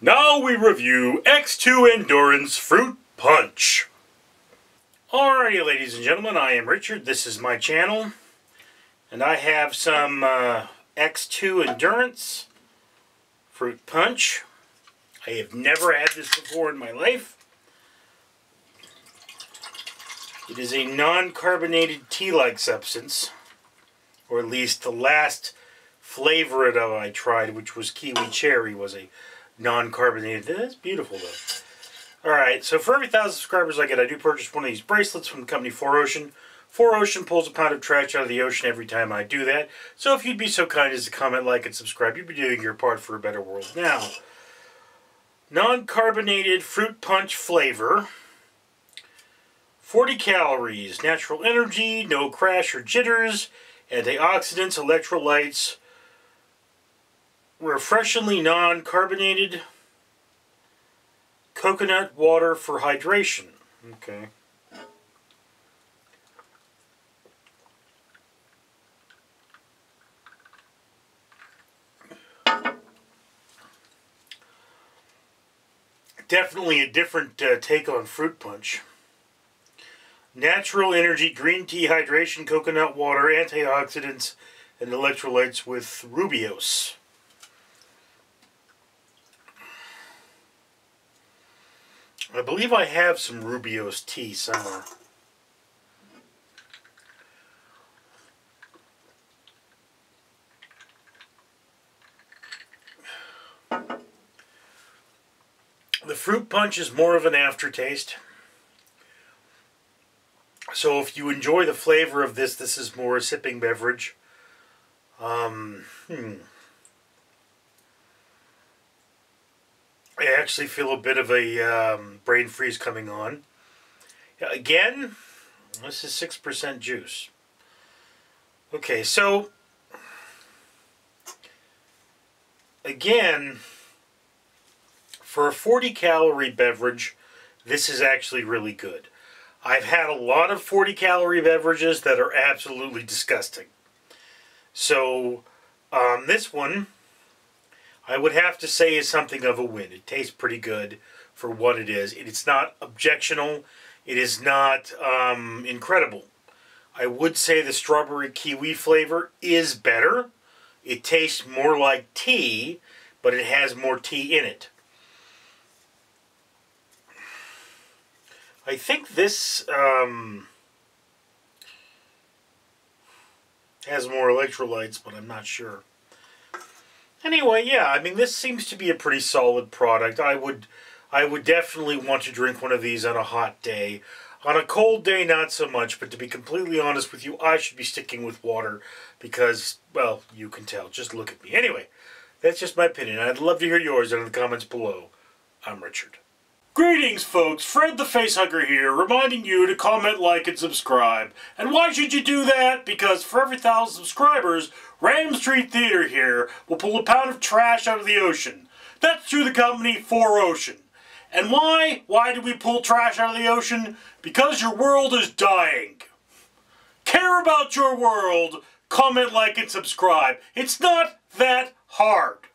Now we review X2 Endurance Fruit Punch. Alrighty, ladies and gentlemen, I am Richard. This is my channel. And I have some uh, X2 Endurance Fruit Punch. I have never had this before in my life. It is a non-carbonated tea-like substance, or at least the last flavor of I tried, which was kiwi cherry, was a non-carbonated. That's beautiful though. Alright, so for every thousand subscribers I get, I do purchase one of these bracelets from the company 4Ocean. 4Ocean pulls a pound of trash out of the ocean every time I do that. So if you'd be so kind as to comment, like, and subscribe, you'd be doing your part for a better world. Now, non-carbonated fruit punch flavor. 40 calories, natural energy, no crash or jitters, antioxidants, electrolytes, refreshingly non-carbonated, coconut water for hydration. Okay. Definitely a different uh, take on fruit punch. Natural energy, green tea, hydration, coconut water, antioxidants, and electrolytes with rooibos. I believe I have some rooibos tea somewhere. The fruit punch is more of an aftertaste. So if you enjoy the flavor of this, this is more a sipping beverage. Um, hmm. I actually feel a bit of a um, brain freeze coming on. Again, this is 6% juice. Okay, so again, for a 40 calorie beverage, this is actually really good. I've had a lot of 40 calorie beverages that are absolutely disgusting. So, um, this one, I would have to say is something of a win. It tastes pretty good for what it is. It's not objectional. It is not um, incredible. I would say the strawberry kiwi flavor is better. It tastes more like tea, but it has more tea in it. I think this um, has more electrolytes, but I'm not sure. Anyway, yeah, I mean, this seems to be a pretty solid product. I would, I would definitely want to drink one of these on a hot day. On a cold day, not so much, but to be completely honest with you, I should be sticking with water because, well, you can tell. Just look at me. Anyway, that's just my opinion. I'd love to hear yours in the comments below. I'm Richard. Greetings, folks. Fred the Facehugger here, reminding you to comment, like, and subscribe. And why should you do that? Because for every thousand subscribers, Random Street Theater here will pull a pound of trash out of the ocean. That's through the company 4Ocean. And why? Why do we pull trash out of the ocean? Because your world is dying. Care about your world, comment, like, and subscribe. It's not that hard.